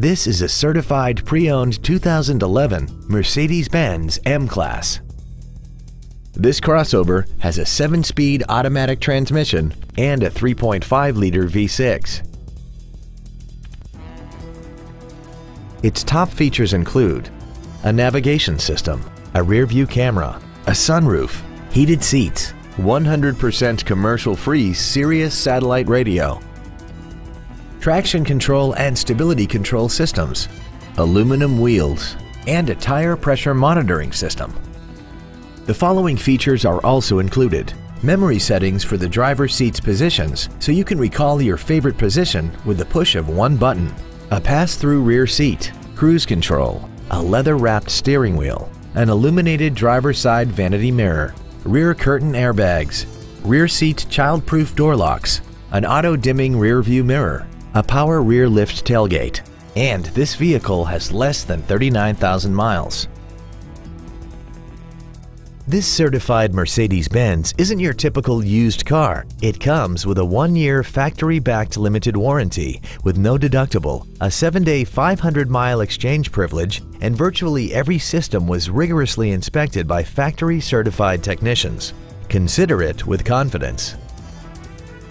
This is a certified pre-owned 2011 Mercedes-Benz M-Class. This crossover has a 7-speed automatic transmission and a 3.5-liter V6. Its top features include a navigation system, a rear-view camera, a sunroof, heated seats, 100% commercial-free Sirius satellite radio, traction control and stability control systems, aluminum wheels, and a tire pressure monitoring system. The following features are also included. Memory settings for the driver's seat's positions so you can recall your favorite position with the push of one button. A pass-through rear seat, cruise control, a leather-wrapped steering wheel, an illuminated driver's side vanity mirror, rear curtain airbags, rear seat child-proof door locks, an auto-dimming rear view mirror, a power rear lift tailgate, and this vehicle has less than 39,000 miles. This certified Mercedes-Benz isn't your typical used car. It comes with a one-year factory-backed limited warranty with no deductible, a 7-day 500-mile exchange privilege, and virtually every system was rigorously inspected by factory-certified technicians. Consider it with confidence.